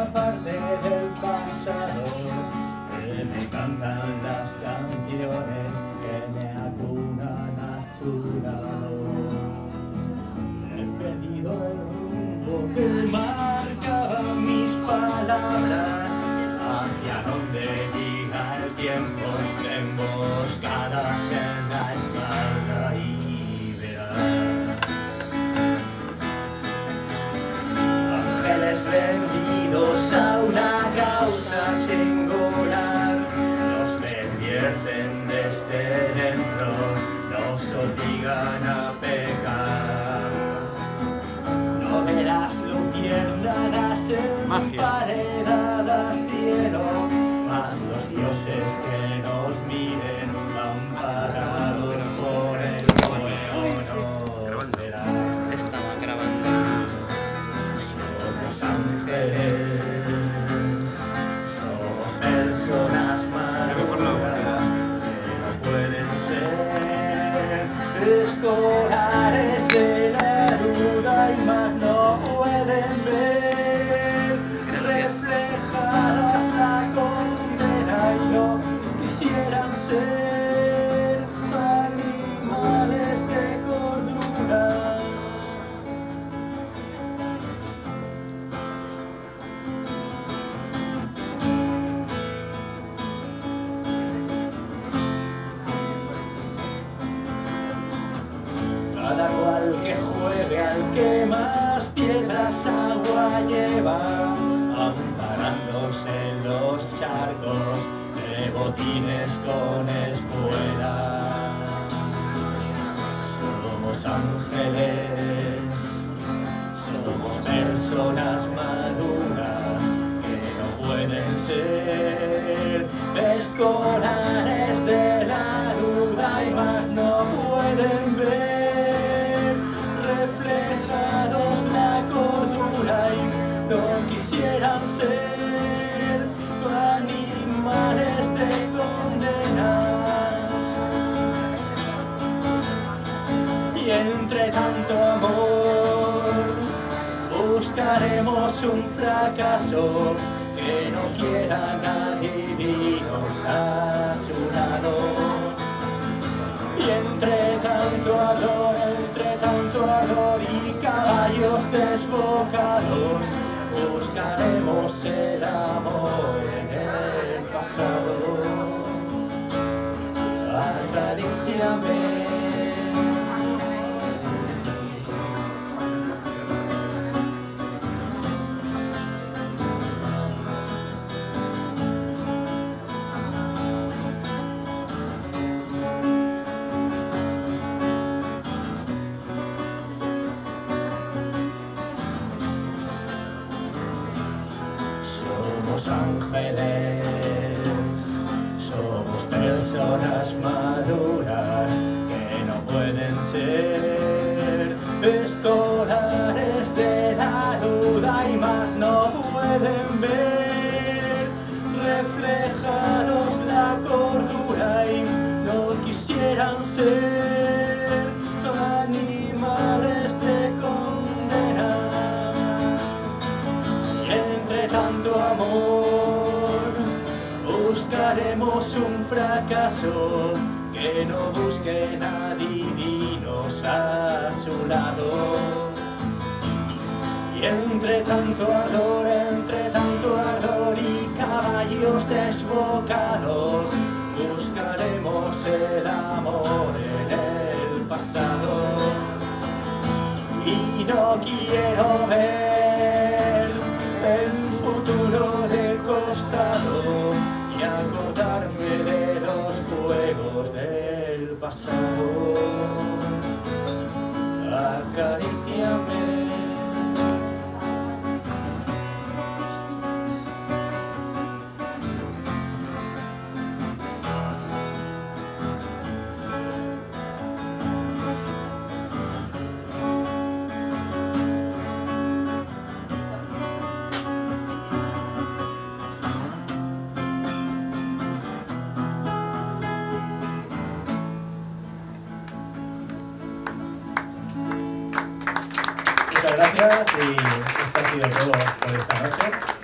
otra parte del pasado que me cantan las canciones que me acunan a su lado. He perdido el rumbo que marcaba a pecar no verás luciérnagas cielo más piedras agua lleva, amparándose en los charcos de botines con espuelas. Somos ángeles, somos personas maduras que no pueden ser escolares buscaremos un fracaso que no quieran adivinos a su lado. Y entre tanto ardor, entre tanto ardor y caballos desbocados, buscaremos el amor en el pasado. Acaríciame. Ángeles, somos personas maduras que no pueden ser. Escolares de la duda y más no pueden ver. Reflejados la cordura y no quisieran ser buscaremos un fracaso que no busquen adivinos a su lado. Y entre tanto ardor, entre tanto ardor y caballos desbocados, Acaríciame. Muchas gracias y esto ha sido todo por esta noche.